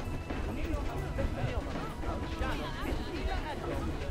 New York, New York, New York,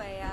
Yeah.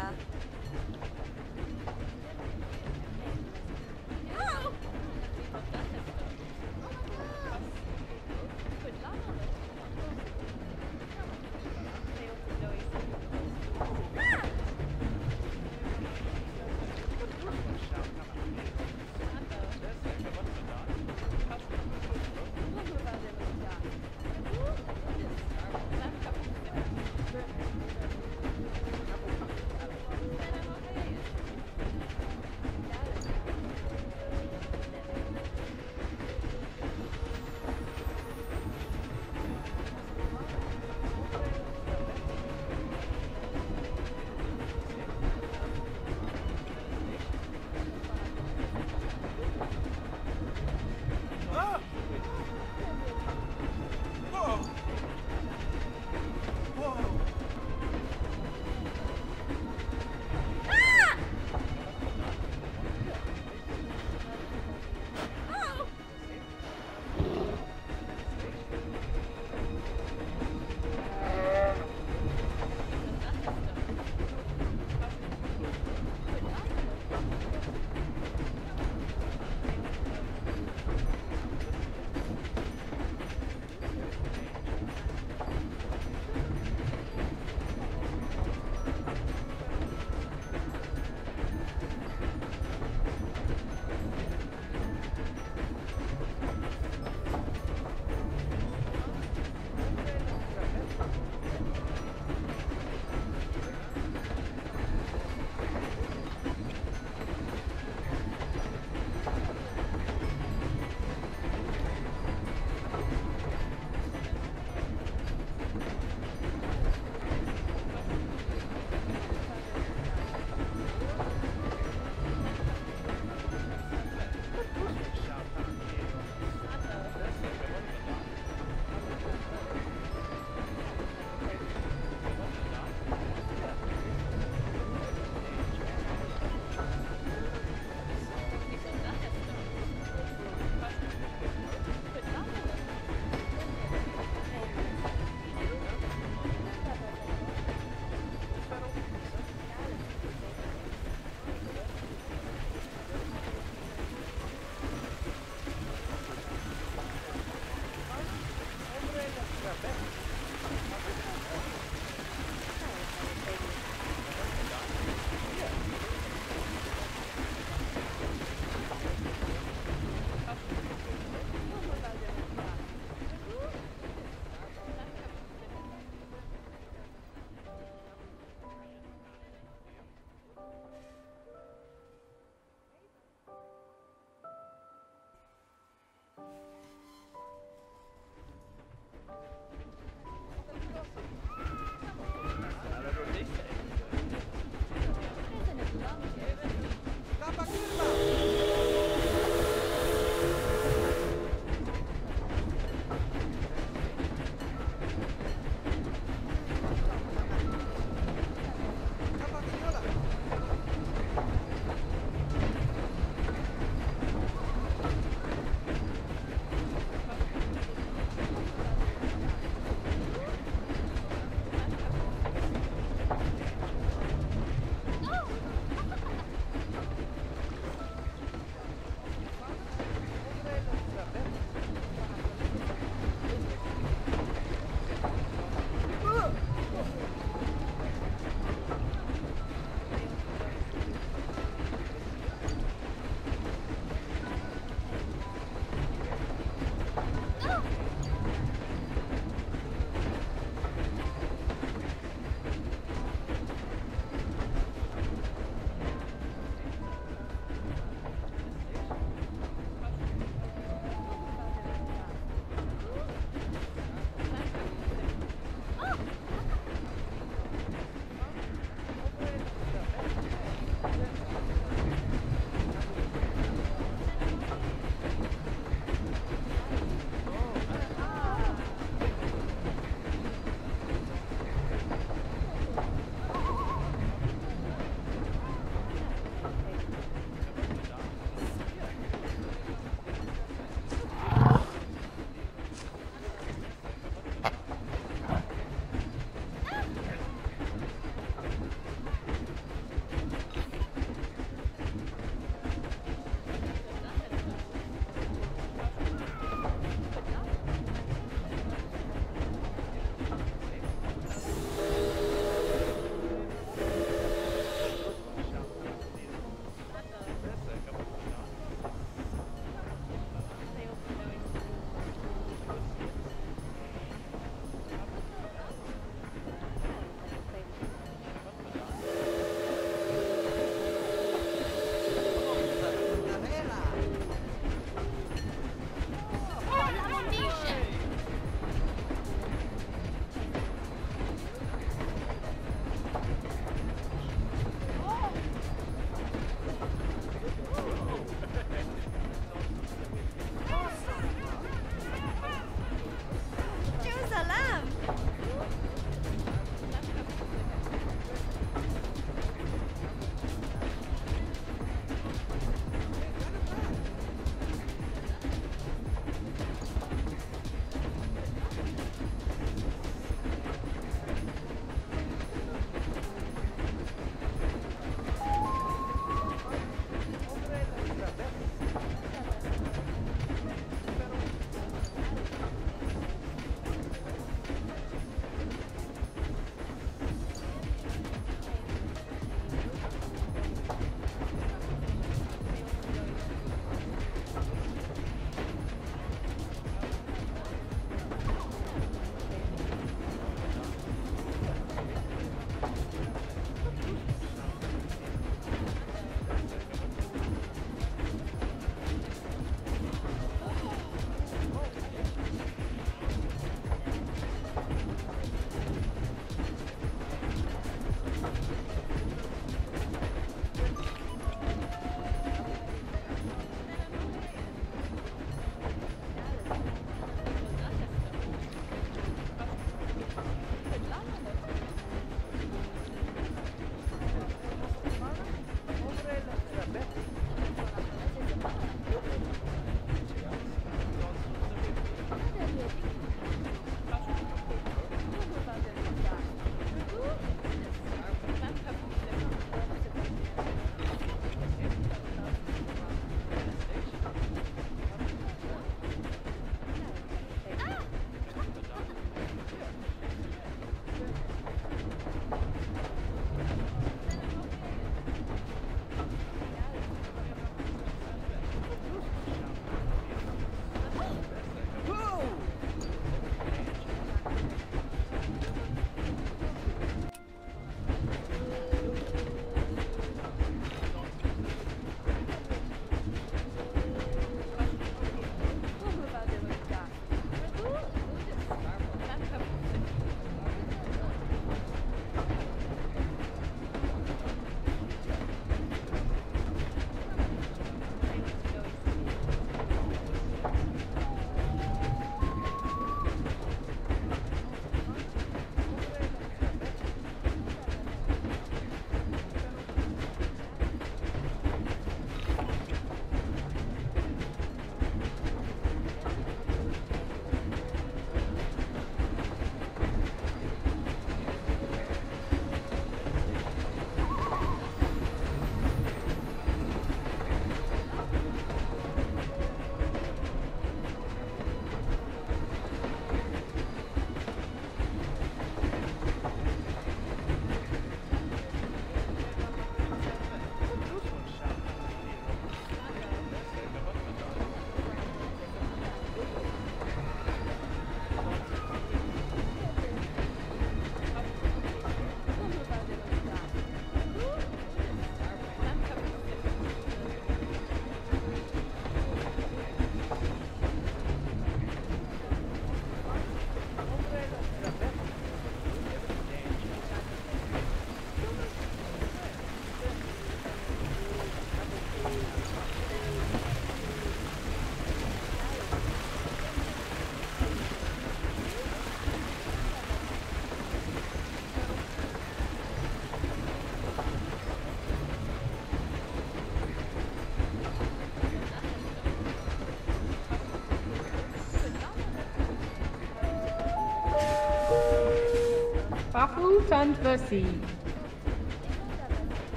Papu Tantvasi.